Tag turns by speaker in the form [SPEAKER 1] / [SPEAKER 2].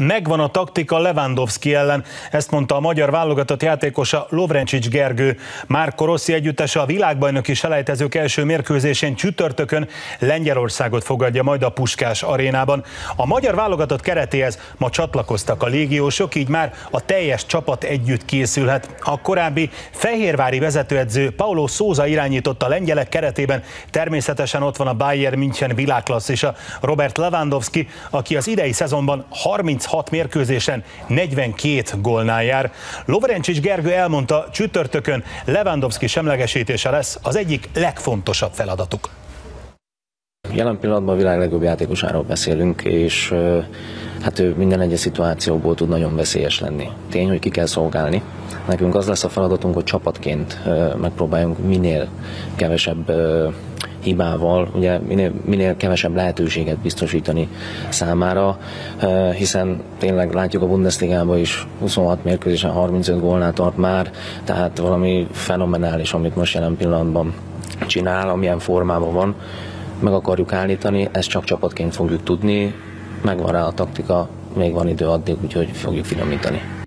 [SPEAKER 1] megvan a taktika Lewandowski ellen, ezt mondta a magyar válogatott játékosa Lovrencsics Gergő. Márko Rossi együttese a világbajnoki selejtezők első mérkőzésén csütörtökön Lengyelországot fogadja majd a Puskás arénában. A magyar válogatott keretéhez ma csatlakoztak a légiósok, így már a teljes csapat együtt készülhet. A korábbi fehérvári vezetőedző Paulo Szóza irányította a lengyelek keretében, természetesen ott van a Bayern München világklasszisa Robert Lewandowski, aki az idei szezonban 36 mérkőzésen 42 gólnál jár. Lovrencsics Gergő elmondta, csütörtökön Lewandowski semlegesítése lesz az egyik legfontosabb feladatuk.
[SPEAKER 2] Jelen pillanatban a világ legjobb játékosáról beszélünk, és hát ő minden egyes szituációból tud nagyon veszélyes lenni. Tény, hogy ki kell szolgálni. Nekünk az lesz a feladatunk, hogy csapatként megpróbáljunk minél kevesebb hibával, ugye minél, minél kevesebb lehetőséget biztosítani számára, hiszen tényleg látjuk a Bundesligában is 26 mérkőzésen 35 gólnál tart már, tehát valami fenomenális, amit most jelen pillanatban csinál, amilyen formában van, meg akarjuk állítani, ezt csak csapatként fogjuk tudni, megvan rá a taktika, még van idő addig, úgyhogy fogjuk finomítani.